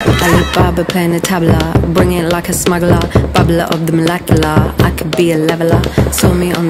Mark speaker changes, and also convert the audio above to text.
Speaker 1: Alibaba playing the tabla, bring it like a smuggler, bubbler of the molecular. I could be a leveler, saw me on